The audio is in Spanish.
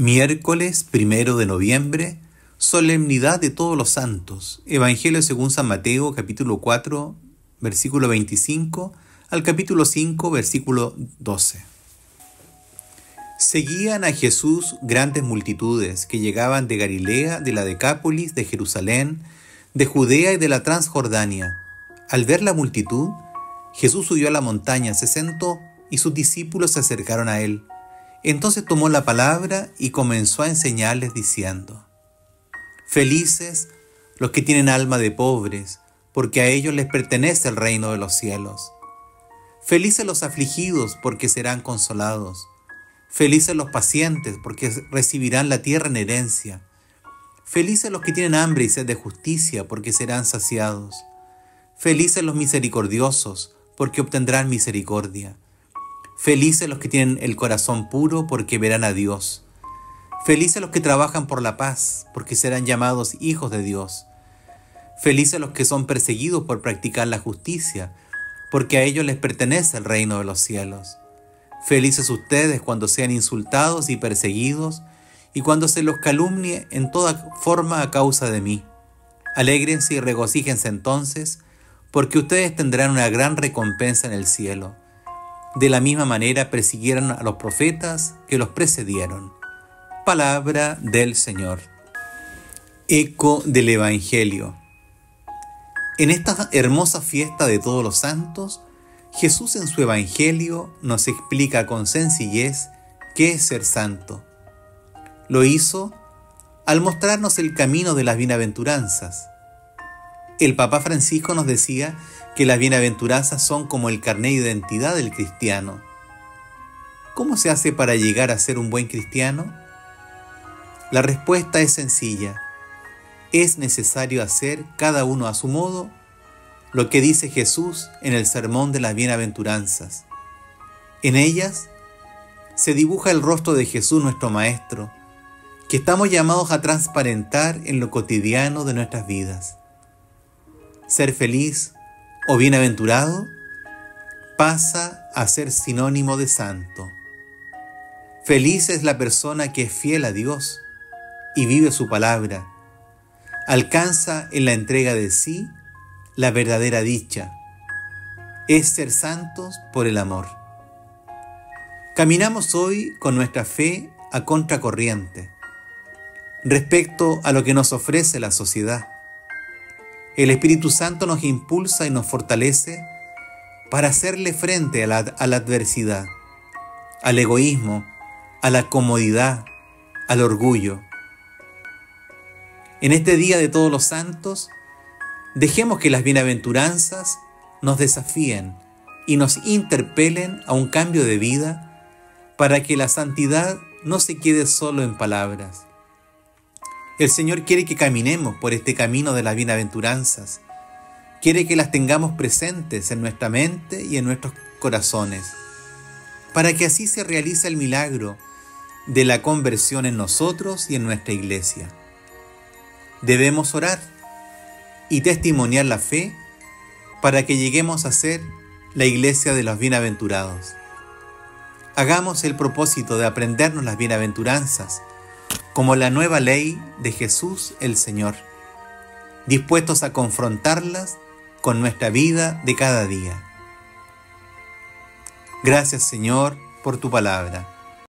Miércoles primero de noviembre, solemnidad de todos los santos. Evangelio según San Mateo, capítulo 4, versículo 25 al capítulo 5, versículo 12. Seguían a Jesús grandes multitudes que llegaban de Galilea, de la Decápolis, de Jerusalén, de Judea y de la Transjordania. Al ver la multitud, Jesús subió a la montaña, se sentó y sus discípulos se acercaron a él. Entonces tomó la palabra y comenzó a enseñarles diciendo, Felices los que tienen alma de pobres, porque a ellos les pertenece el reino de los cielos. Felices los afligidos, porque serán consolados. Felices los pacientes, porque recibirán la tierra en herencia. Felices los que tienen hambre y sed de justicia, porque serán saciados. Felices los misericordiosos, porque obtendrán misericordia. Felices los que tienen el corazón puro, porque verán a Dios. Felices los que trabajan por la paz, porque serán llamados hijos de Dios. Felices los que son perseguidos por practicar la justicia, porque a ellos les pertenece el reino de los cielos. Felices ustedes cuando sean insultados y perseguidos, y cuando se los calumnie en toda forma a causa de mí. Alégrense y regocíjense entonces, porque ustedes tendrán una gran recompensa en el cielo de la misma manera persiguieron a los profetas que los precedieron. Palabra del Señor. Eco del Evangelio. En esta hermosa fiesta de todos los santos, Jesús en su Evangelio nos explica con sencillez qué es ser santo. Lo hizo al mostrarnos el camino de las bienaventuranzas. El Papa Francisco nos decía que las bienaventuranzas son como el carnet de identidad del cristiano. ¿Cómo se hace para llegar a ser un buen cristiano? La respuesta es sencilla. Es necesario hacer cada uno a su modo lo que dice Jesús en el sermón de las bienaventuranzas. En ellas se dibuja el rostro de Jesús nuestro Maestro, que estamos llamados a transparentar en lo cotidiano de nuestras vidas. Ser feliz, o bienaventurado pasa a ser sinónimo de santo. Feliz es la persona que es fiel a Dios y vive su palabra. Alcanza en la entrega de sí la verdadera dicha. Es ser santos por el amor. Caminamos hoy con nuestra fe a contracorriente respecto a lo que nos ofrece la sociedad. El Espíritu Santo nos impulsa y nos fortalece para hacerle frente a la, adversidad, al egoísmo, a la comodidad, al orgullo. En este día de todos los santos, dejemos que las bienaventuranzas nos desafíen y nos interpelen a un cambio de vida para que la santidad no se quede solo en palabras, el Señor quiere que caminemos por este camino de las bienaventuranzas. Quiere que las tengamos presentes en nuestra mente y en nuestros corazones, para que así se realice el milagro de la conversión en nosotros y en nuestra iglesia. Debemos orar y testimoniar la fe para que lleguemos a ser la iglesia de los bienaventurados. Hagamos el propósito de aprendernos las bienaventuranzas como la nueva ley de Jesús el Señor, dispuestos a confrontarlas con nuestra vida de cada día. Gracias Señor por tu palabra